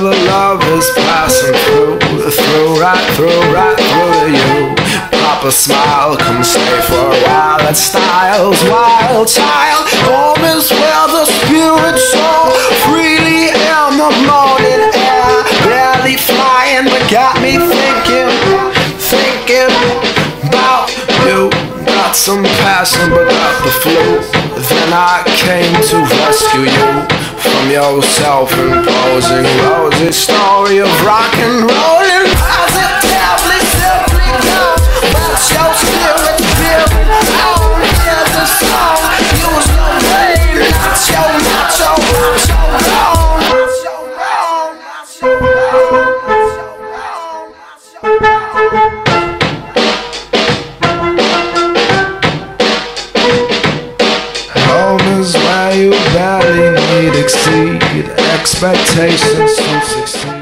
the love is passing through, through, right through, right through to you. Pop a smile, come stay for a while. That style's wild child. Home is where the spirit soars freely in the morning air. Barely flying, but got me thinking, thinking about you. Got some passion, but got the flu. Then I came to rescue you from your self-imposing rosy story of rock and rolling positively simply come. But your spirit feeling on here's a song. Use your brain, not your, not your, not your. Not your not your wrong, need exceed expectations.